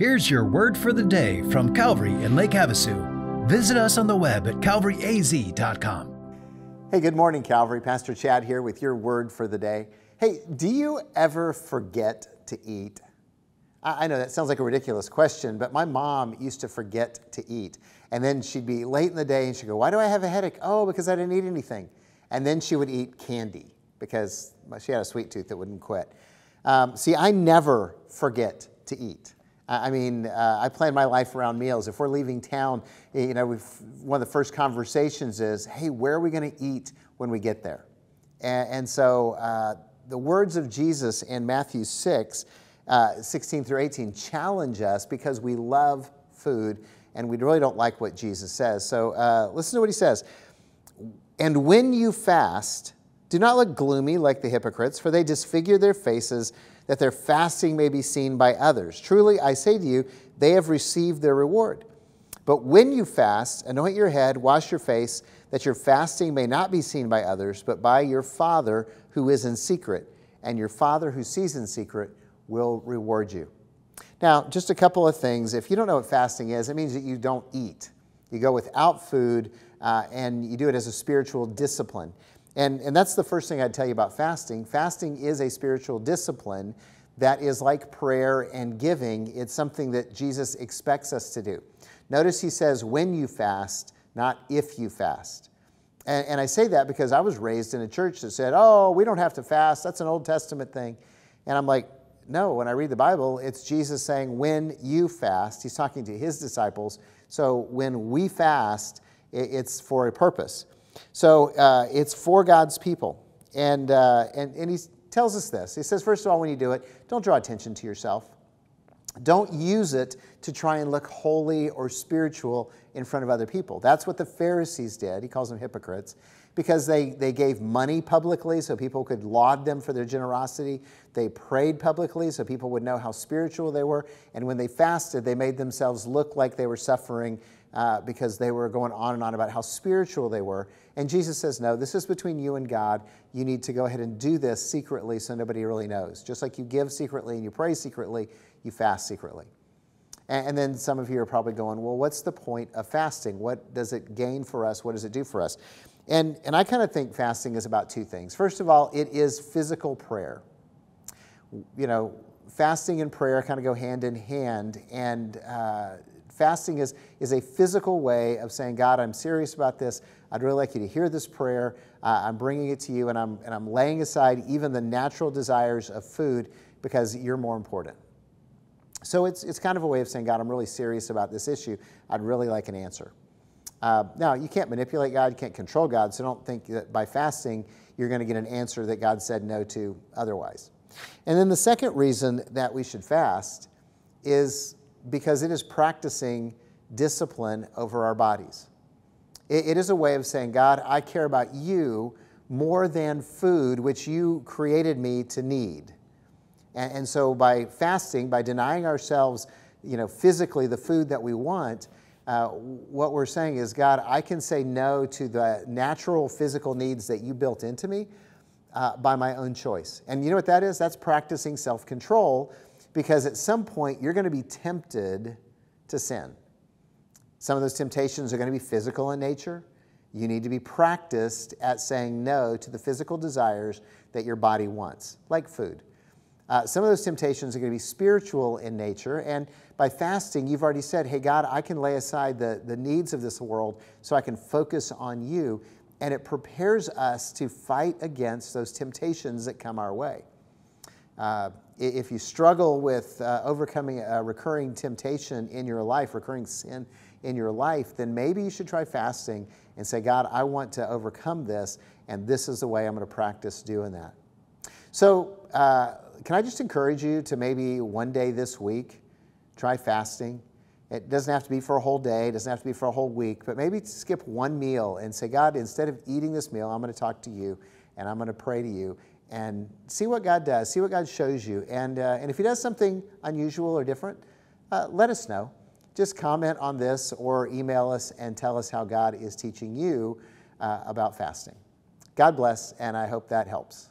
Here's your word for the day from Calvary in Lake Havasu. Visit us on the web at calvaryaz.com. Hey, good morning, Calvary. Pastor Chad here with your word for the day. Hey, do you ever forget to eat? I know that sounds like a ridiculous question, but my mom used to forget to eat. And then she'd be late in the day and she'd go, Why do I have a headache? Oh, because I didn't eat anything. And then she would eat candy because she had a sweet tooth that wouldn't quit. Um, see, I never forget to eat. I mean, uh, I plan my life around meals. If we're leaving town, you know, one of the first conversations is, hey, where are we going to eat when we get there? And, and so uh, the words of Jesus in Matthew 6, uh, 16 through 18, challenge us because we love food and we really don't like what Jesus says. So uh, listen to what he says. And when you fast, do not look gloomy like the hypocrites, for they disfigure their faces that their fasting may be seen by others. Truly, I say to you, they have received their reward. But when you fast, anoint your head, wash your face, that your fasting may not be seen by others, but by your Father who is in secret. And your Father who sees in secret will reward you. Now, just a couple of things. If you don't know what fasting is, it means that you don't eat. You go without food uh, and you do it as a spiritual discipline. And, and that's the first thing I'd tell you about fasting. Fasting is a spiritual discipline that is like prayer and giving. It's something that Jesus expects us to do. Notice he says, when you fast, not if you fast. And, and I say that because I was raised in a church that said, oh, we don't have to fast. That's an Old Testament thing. And I'm like, no, when I read the Bible, it's Jesus saying, when you fast. He's talking to his disciples. So when we fast, it's for a purpose. So uh, it's for God's people. And, uh, and, and he tells us this. He says, first of all, when you do it, don't draw attention to yourself. Don't use it to try and look holy or spiritual in front of other people. That's what the Pharisees did. He calls them hypocrites because they, they gave money publicly so people could laud them for their generosity. They prayed publicly so people would know how spiritual they were. And when they fasted, they made themselves look like they were suffering uh, because they were going on and on about how spiritual they were. And Jesus says, No, this is between you and God. You need to go ahead and do this secretly so nobody really knows. Just like you give secretly and you pray secretly, you fast secretly. And, and then some of you are probably going, Well, what's the point of fasting? What does it gain for us? What does it do for us? And, and I kind of think fasting is about two things. First of all, it is physical prayer. You know, fasting and prayer kind of go hand in hand. And uh, Fasting is, is a physical way of saying, God, I'm serious about this. I'd really like you to hear this prayer. Uh, I'm bringing it to you, and I'm, and I'm laying aside even the natural desires of food because you're more important. So it's, it's kind of a way of saying, God, I'm really serious about this issue. I'd really like an answer. Uh, now, you can't manipulate God, you can't control God, so don't think that by fasting you're going to get an answer that God said no to otherwise. And then the second reason that we should fast is because it is practicing discipline over our bodies. it, it is a way of saying, God, I care about you more than food, which you created me to need. And, and so by fasting, by denying ourselves, you know, physically the food that we want, uh, what we're saying is, God, I can say no to the natural physical needs that you built into me uh, by my own choice. And you know what that is? That's practicing self control because at some point you're going to be tempted to sin. Some of those temptations are going to be physical in nature. You need to be practiced at saying no to the physical desires that your body wants, like food. Uh, some of those temptations are going to be spiritual in nature. And by fasting, you've already said, hey, God, I can lay aside the, the needs of this world so I can focus on you. And it prepares us to fight against those temptations that come our way. Uh, if you struggle with uh, overcoming a recurring temptation in your life, recurring sin in your life, then maybe you should try fasting and say, God, I want to overcome this, and this is the way I'm going to practice doing that. So, uh, can I just encourage you to maybe one day this week try fasting? It doesn't have to be for a whole day, it doesn't have to be for a whole week, but maybe skip one meal and say, God, instead of eating this meal, I'm going to talk to you and I'm going to pray to you and see what God does, see what God shows you. And, uh, and if He does something unusual or different, uh, let us know. Just comment on this or email us and tell us how God is teaching you uh, about fasting. God bless, and I hope that helps.